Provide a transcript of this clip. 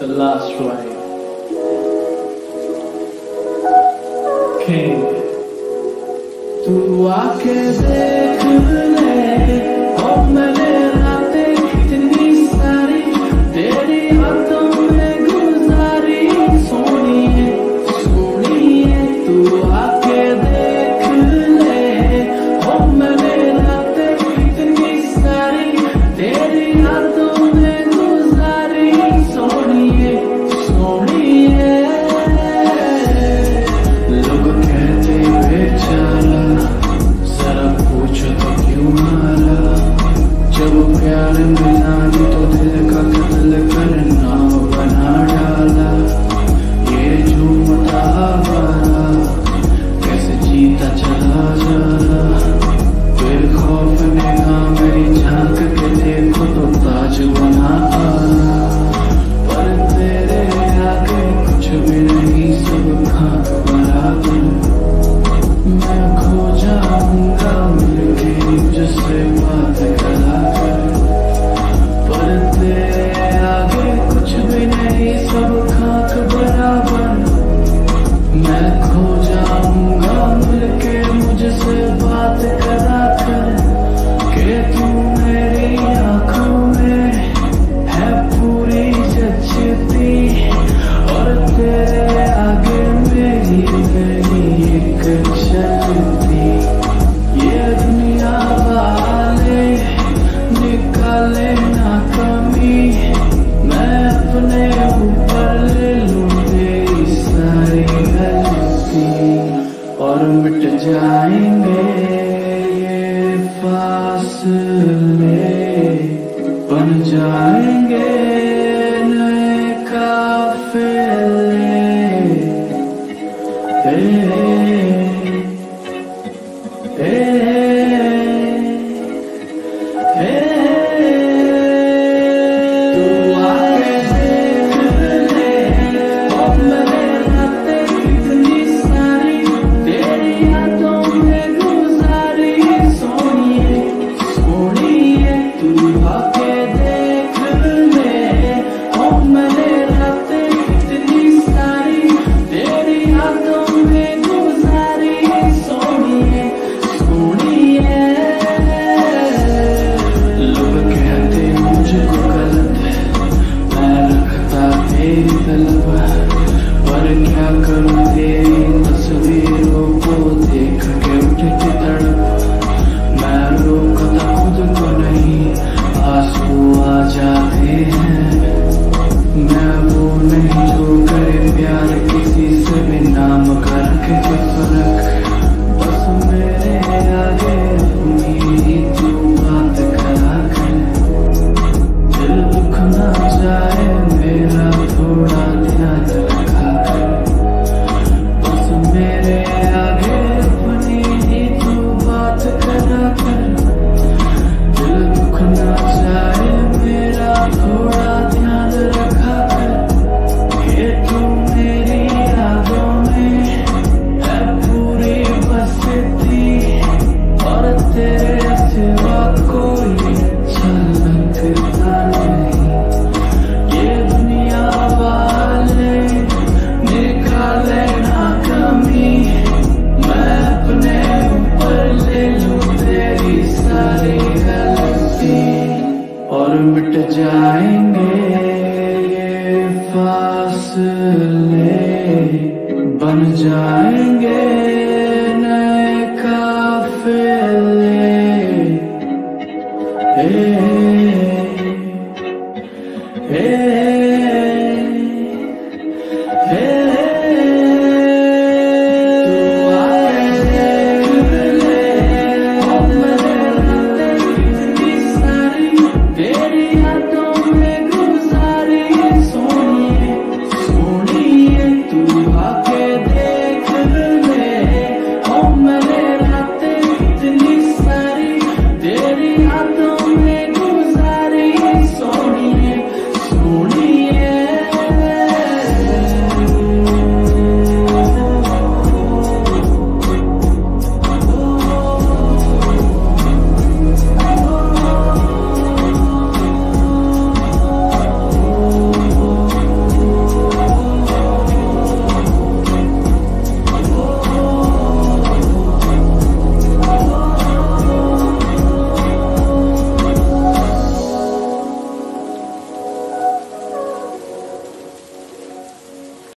the last ride. King, tu a que se oh my मुझे करा पर कुछ भी नहीं सब मैं खो जाऊँगा मिलके मुझसे बात कर और मिट जाएँगे ये फासले बन जाएँगे love. और मिट जाएँगे ये फासले बन जाए